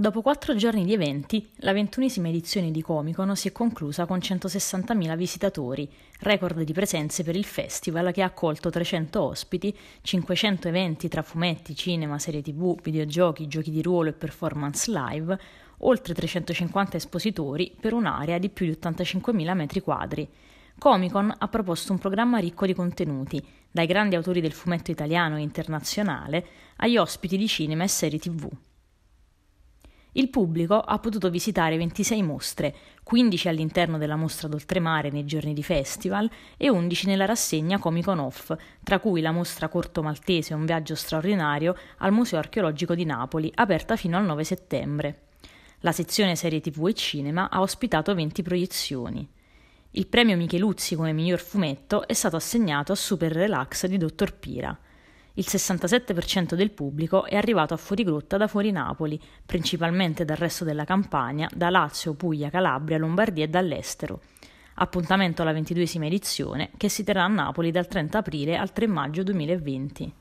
Dopo quattro giorni di eventi, la ventunesima edizione di Comic-Con si è conclusa con 160.000 visitatori, record di presenze per il festival che ha accolto 300 ospiti, 500 eventi tra fumetti, cinema, serie tv, videogiochi, giochi di ruolo e performance live, oltre 350 espositori per un'area di più di 85.000 metri quadri. Comic-Con ha proposto un programma ricco di contenuti, dai grandi autori del fumetto italiano e internazionale agli ospiti di cinema e serie tv. Il pubblico ha potuto visitare 26 mostre, 15 all'interno della mostra d'oltremare nei giorni di festival e 11 nella rassegna Comic On Off, tra cui la mostra Corto Maltese Un viaggio straordinario al Museo archeologico di Napoli, aperta fino al 9 settembre. La sezione serie TV e cinema ha ospitato 20 proiezioni. Il premio Micheluzzi come miglior fumetto è stato assegnato a Super Relax di Dottor Pira il 67% del pubblico è arrivato a fuorigrotta da fuori Napoli, principalmente dal resto della Campania, da Lazio, Puglia, Calabria, Lombardia e dall'estero. Appuntamento alla ventiduesima edizione che si terrà a Napoli dal 30 aprile al 3 maggio 2020.